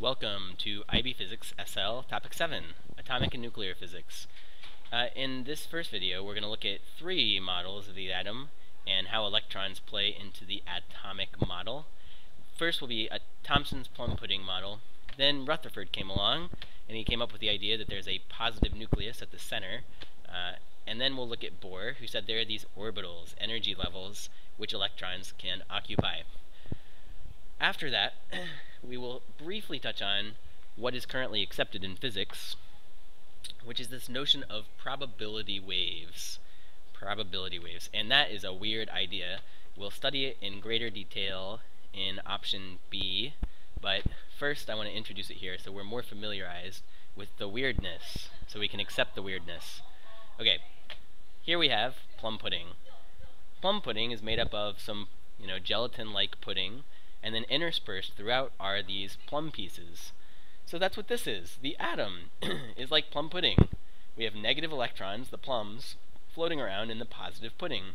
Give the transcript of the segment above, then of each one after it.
Welcome to IB Physics SL Topic 7, Atomic and Nuclear Physics. Uh, in this first video, we're going to look at three models of the atom and how electrons play into the atomic model. First will be a Thomson's plum pudding model. Then Rutherford came along, and he came up with the idea that there's a positive nucleus at the center. Uh, and then we'll look at Bohr, who said there are these orbitals, energy levels, which electrons can occupy. After that, we will briefly touch on what is currently accepted in physics, which is this notion of probability waves. Probability waves. And that is a weird idea. We'll study it in greater detail in option B, but first I want to introduce it here so we're more familiarized with the weirdness, so we can accept the weirdness. Okay, here we have plum pudding. Plum pudding is made up of some, you know, gelatin-like pudding and then interspersed throughout are these plum pieces. So that's what this is. The atom is like plum pudding. We have negative electrons, the plums, floating around in the positive pudding.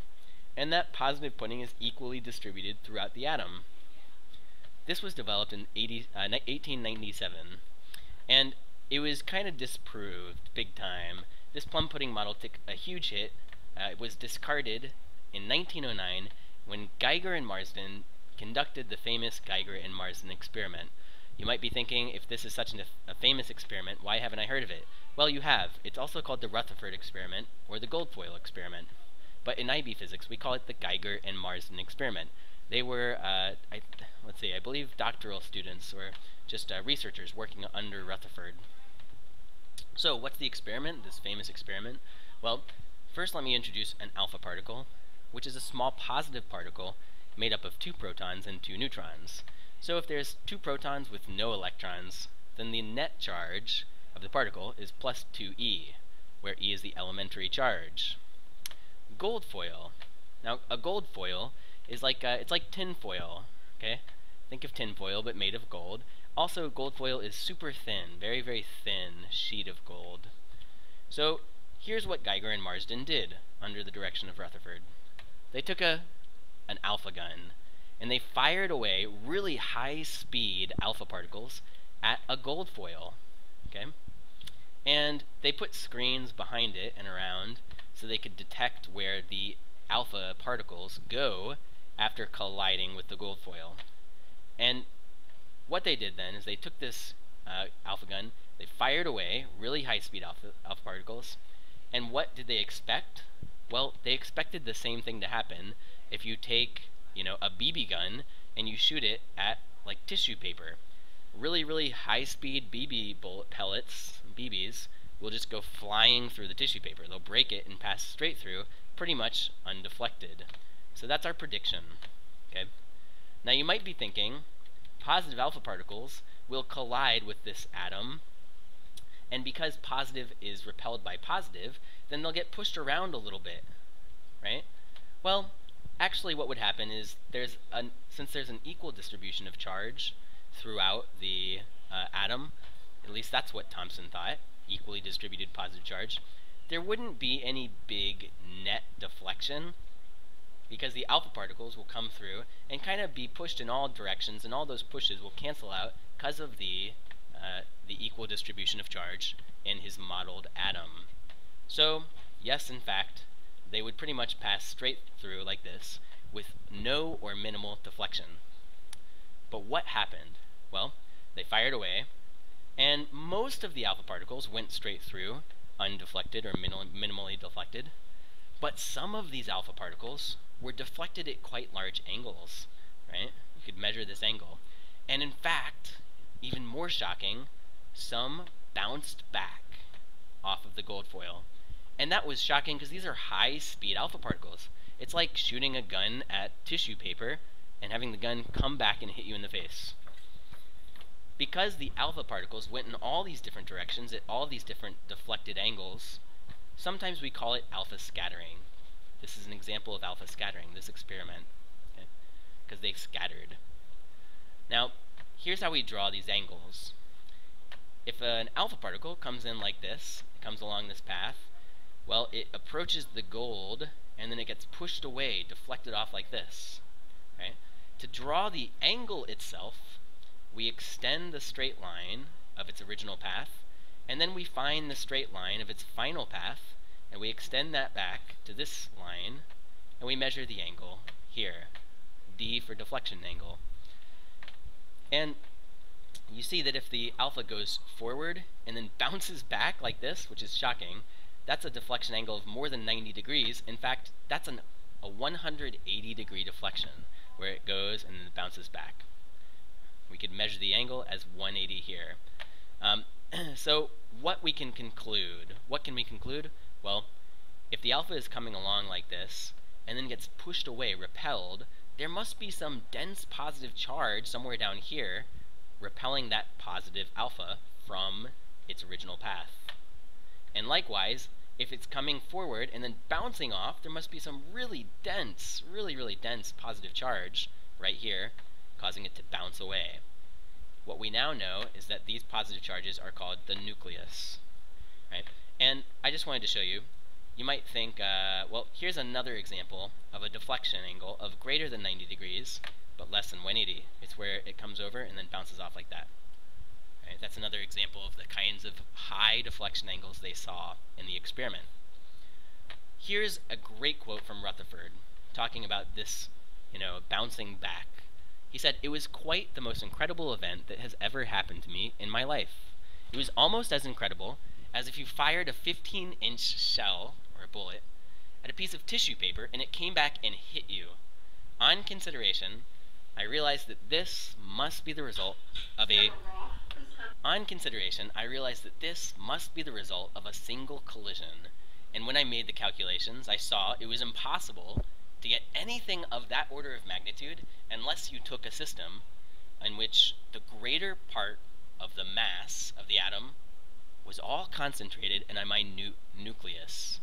And that positive pudding is equally distributed throughout the atom. This was developed in 80, uh, 1897. And it was kind of disproved big time. This plum pudding model took a huge hit. Uh, it was discarded in 1909 when Geiger and Marsden conducted the famous Geiger and Marsden experiment. You might be thinking, if this is such an, a famous experiment, why haven't I heard of it? Well, you have. It's also called the Rutherford experiment, or the Goldfoil experiment. But in IB physics, we call it the Geiger and Marsden experiment. They were, uh, I, let's see, I believe doctoral students, or just uh, researchers working under Rutherford. So, what's the experiment, this famous experiment? Well, first let me introduce an alpha particle, which is a small positive particle made up of two protons and two neutrons. So if there's two protons with no electrons, then the net charge of the particle is plus 2e, where e is the elementary charge. Gold foil. Now, a gold foil is like uh, it's like tin foil. Okay, think of tin foil, but made of gold. Also, gold foil is super thin, very very thin sheet of gold. So here's what Geiger and Marsden did under the direction of Rutherford. They took a an alpha gun, and they fired away really high speed alpha particles at a gold foil. Okay? And they put screens behind it and around so they could detect where the alpha particles go after colliding with the gold foil. And what they did then is they took this uh, alpha gun, they fired away really high speed alpha, alpha particles, and what did they expect? Well, they expected the same thing to happen if you take, you know, a BB gun and you shoot it at like tissue paper. Really, really high-speed BB bullet pellets, BBs, will just go flying through the tissue paper. They'll break it and pass straight through, pretty much undeflected. So that's our prediction. Okay. Now you might be thinking, positive alpha particles will collide with this atom, and because positive is repelled by positive, then they'll get pushed around a little bit, right? Well, actually what would happen is there's an since there's an equal distribution of charge throughout the uh, atom, at least that's what Thomson thought, equally distributed positive charge, there wouldn't be any big net deflection because the alpha particles will come through and kind of be pushed in all directions and all those pushes will cancel out because of the uh, the equal distribution of charge in his modeled atom. So, yes, in fact, they would pretty much pass straight through like this with no or minimal deflection. But what happened? Well, they fired away, and most of the alpha particles went straight through, undeflected or minimally deflected. But some of these alpha particles were deflected at quite large angles, right? You could measure this angle. And in fact, even more shocking, some bounced back off of the gold foil and that was shocking because these are high-speed alpha particles. It's like shooting a gun at tissue paper and having the gun come back and hit you in the face. Because the alpha particles went in all these different directions at all these different deflected angles, sometimes we call it alpha scattering. This is an example of alpha scattering, this experiment, because okay? they scattered. Now, here's how we draw these angles. If an alpha particle comes in like this, it comes along this path, well, it approaches the gold, and then it gets pushed away, deflected off like this. Right? To draw the angle itself, we extend the straight line of its original path, and then we find the straight line of its final path, and we extend that back to this line, and we measure the angle here, d for deflection angle. And you see that if the alpha goes forward and then bounces back like this, which is shocking, that's a deflection angle of more than 90 degrees. In fact, that's an, a 180 degree deflection where it goes and then bounces back. We could measure the angle as 180 here. Um, so what we can conclude, what can we conclude? Well, if the alpha is coming along like this and then gets pushed away, repelled, there must be some dense positive charge somewhere down here repelling that positive alpha from its original path. And likewise, if it's coming forward and then bouncing off, there must be some really dense, really, really dense positive charge right here, causing it to bounce away. What we now know is that these positive charges are called the nucleus. Right? And I just wanted to show you, you might think, uh, well, here's another example of a deflection angle of greater than 90 degrees, but less than 180. It's where it comes over and then bounces off like that. Right? That's another example of the kinds of high deflection angles they saw in the experiment. Here's a great quote from Rutherford talking about this, you know, bouncing back. He said, It was quite the most incredible event that has ever happened to me in my life. It was almost as incredible as if you fired a 15 inch shell, or a bullet, at a piece of tissue paper and it came back and hit you. On consideration, I realized that this must be the result of a on consideration, I realized that this must be the result of a single collision, and when I made the calculations, I saw it was impossible to get anything of that order of magnitude unless you took a system in which the greater part of the mass of the atom was all concentrated in a minute nucleus.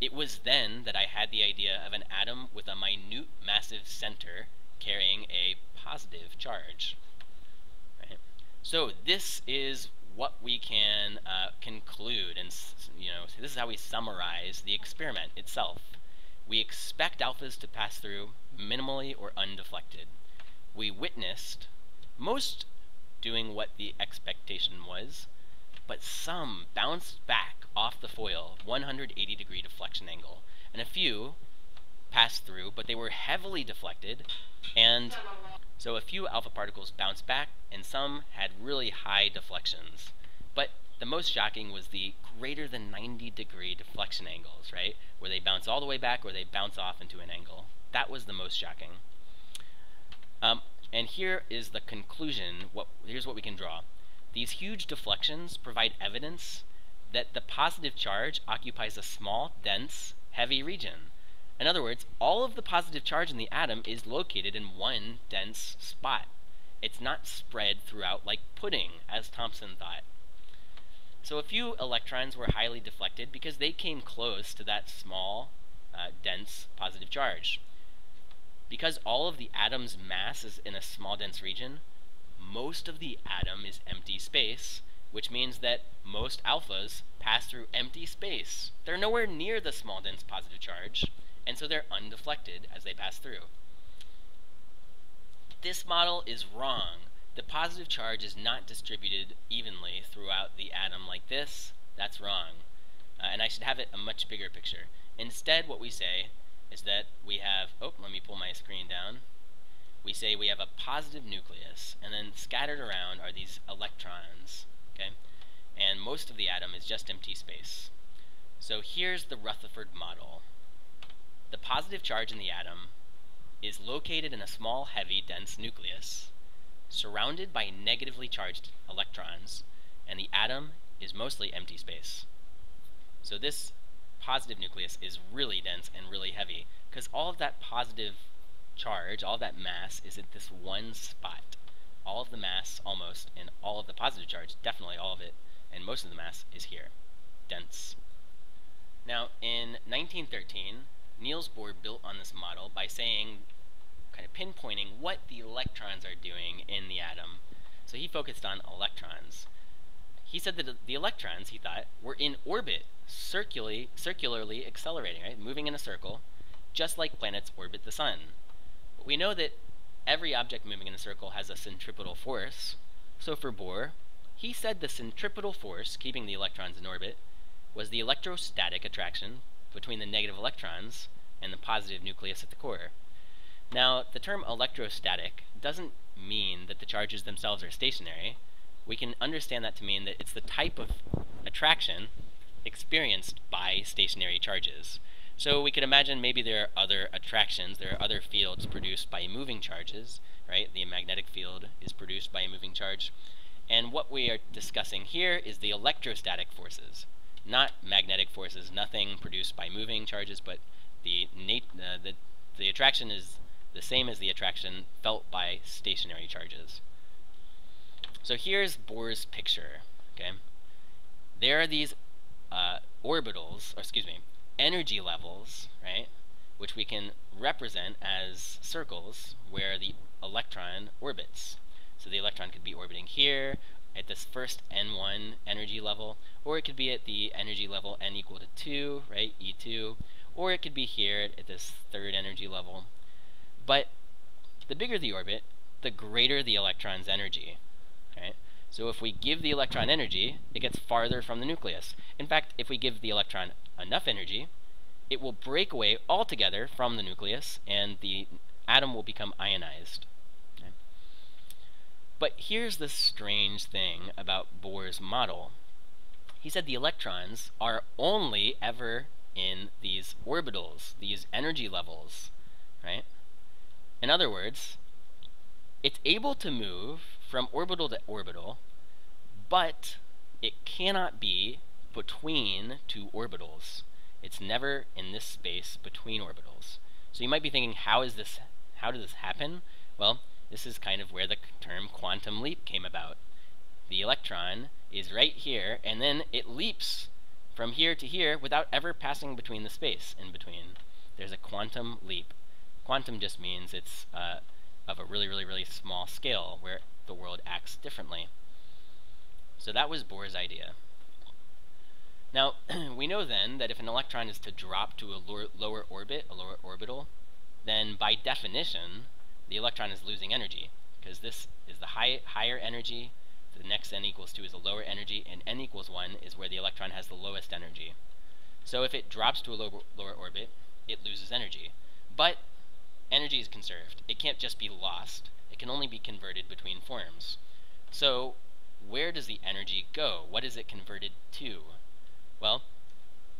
It was then that I had the idea of an atom with a minute massive center carrying a positive charge. Right? So this is what we can uh, conclude, and you know, this is how we summarize the experiment itself. We expect alphas to pass through minimally or undeflected. We witnessed most doing what the expectation was, but some bounced back off the foil 180 degree deflection angle, and a few passed through, but they were heavily deflected, and so a few alpha particles bounced back, and some had really high deflections. But the most shocking was the greater than 90 degree deflection angles, right? Where they bounce all the way back or they bounce off into an angle. That was the most shocking. Um, and here is the conclusion. What, here's what we can draw. These huge deflections provide evidence that the positive charge occupies a small, dense, heavy region. In other words, all of the positive charge in the atom is located in one dense spot. It's not spread throughout like pudding, as Thomson thought. So a few electrons were highly deflected because they came close to that small, uh, dense positive charge. Because all of the atom's mass is in a small dense region, most of the atom is empty space, which means that most alphas pass through empty space. They're nowhere near the small dense positive charge, and so they're undeflected as they pass through. This model is wrong. The positive charge is not distributed evenly throughout the atom like this. That's wrong. Uh, and I should have it a much bigger picture. Instead, what we say is that we have, oh, let me pull my screen down. We say we have a positive nucleus, and then scattered around are these electrons, okay? And most of the atom is just empty space. So here's the Rutherford model. The positive charge in the atom is located in a small, heavy, dense nucleus, surrounded by negatively charged electrons, and the atom is mostly empty space. So this positive nucleus is really dense and really heavy, because all of that positive charge, all of that mass, is at this one spot. All of the mass, almost, and all of the positive charge, definitely all of it, and most of the mass is here, dense. Now, in 1913, Niels Bohr built on this model by saying, kind of pinpointing what the electrons are doing in the atom. So he focused on electrons. He said that the electrons, he thought, were in orbit, circularly, circularly accelerating, right, moving in a circle, just like planets orbit the sun. But we know that every object moving in a circle has a centripetal force, So for Bohr, he said the centripetal force keeping the electrons in orbit was the electrostatic attraction between the negative electrons and the positive nucleus at the core. Now, the term electrostatic doesn't mean that the charges themselves are stationary. We can understand that to mean that it's the type of attraction experienced by stationary charges. So we could imagine maybe there are other attractions, there are other fields produced by moving charges, right? The magnetic field is produced by a moving charge. And what we are discussing here is the electrostatic forces, not magnetic forces, nothing produced by moving charges, but the, uh, the, the attraction is the same as the attraction felt by stationary charges. So here's Bohr's picture, okay? There are these uh, orbitals, or excuse me, energy levels, right, which we can represent as circles where the electron orbits. So the electron could be orbiting here at this first n1 energy level, or it could be at the energy level n equal to 2, right, E2, or it could be here at this third energy level. But the bigger the orbit, the greater the electron's energy. Okay? So if we give the electron energy, it gets farther from the nucleus. In fact, if we give the electron enough energy, it will break away altogether from the nucleus, and the atom will become ionized. But here's the strange thing about Bohr's model. He said the electrons are only ever in these orbitals, these energy levels, right? In other words, it's able to move from orbital to orbital, but it cannot be between two orbitals. It's never in this space between orbitals. So you might be thinking, how is this, how does this happen? Well, this is kind of where the term quantum leap came about. The electron is right here, and then it leaps from here to here without ever passing between the space in between. There's a quantum leap. Quantum just means it's uh, of a really, really, really small scale where the world acts differently. So that was Bohr's idea. Now, we know then that if an electron is to drop to a lower, lower orbit, a lower orbital, then by definition, the electron is losing energy, because this is the high, higher energy, the next n equals 2 is a lower energy, and n equals 1 is where the electron has the lowest energy. So if it drops to a lower, lower orbit, it loses energy. But energy is conserved. It can't just be lost. It can only be converted between forms. So where does the energy go? What is it converted to? Well,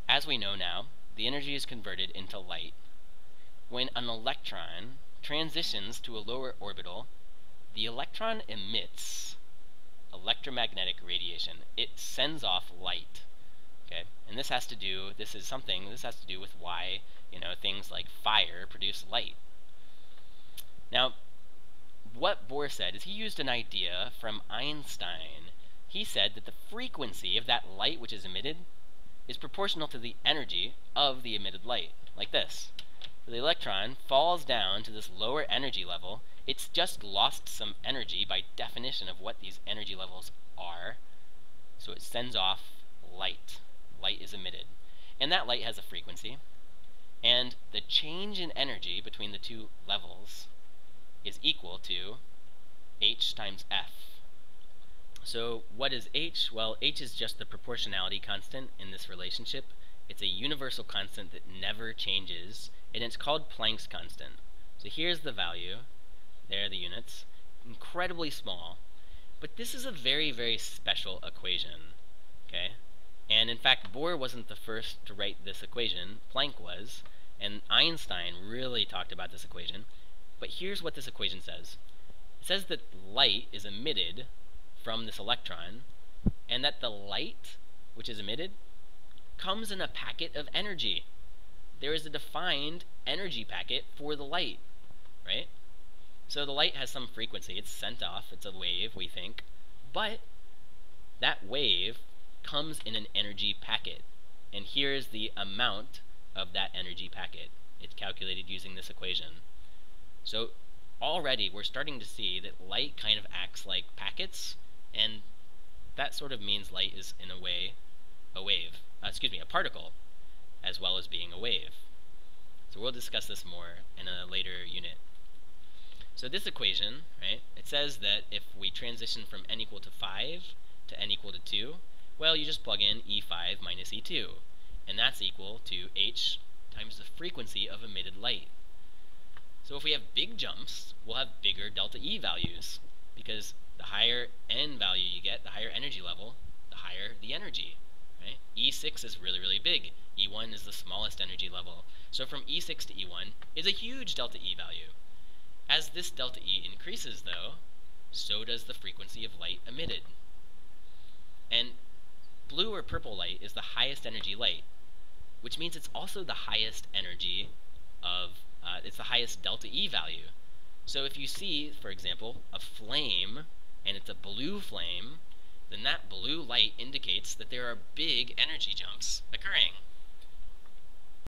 as we know now, the energy is converted into light. When an electron transitions to a lower orbital, the electron emits electromagnetic radiation. It sends off light. Okay, and this has to do, this is something, this has to do with why, you know, things like fire produce light. Now, what Bohr said is he used an idea from Einstein. He said that the frequency of that light which is emitted is proportional to the energy of the emitted light, like this. The electron falls down to this lower energy level it's just lost some energy by definition of what these energy levels are. So it sends off light. Light is emitted. And that light has a frequency. And the change in energy between the two levels is equal to h times f. So what is h? Well, h is just the proportionality constant in this relationship. It's a universal constant that never changes, and it's called Planck's constant. So here's the value. There are the units. Incredibly small. But this is a very, very special equation. Okay? And in fact, Bohr wasn't the first to write this equation. Planck was. And Einstein really talked about this equation. But here's what this equation says. It says that light is emitted from this electron, and that the light, which is emitted, comes in a packet of energy. There is a defined energy packet for the light, right? So the light has some frequency. It's sent off. It's a wave, we think. But that wave comes in an energy packet. And here's the amount of that energy packet. It's calculated using this equation. So already we're starting to see that light kind of acts like packets, and that sort of means light is, in a way, a wave. Uh, excuse me, a particle, as well as being a wave. So we'll discuss this more in a later unit. So this equation, right, it says that if we transition from n equal to 5 to n equal to 2, well, you just plug in E5 minus E2, and that's equal to h times the frequency of emitted light. So if we have big jumps, we'll have bigger delta E values, because the higher n value you get, the higher energy level, the higher the energy. Right? E6 is really, really big. E1 is the smallest energy level. So from E6 to E1 is a huge delta E value. As this delta E increases, though, so does the frequency of light emitted. And blue or purple light is the highest energy light, which means it's also the highest energy of, uh, it's the highest delta E value. So if you see, for example, a flame, and it's a blue flame, then that blue light indicates that there are big energy jumps occurring.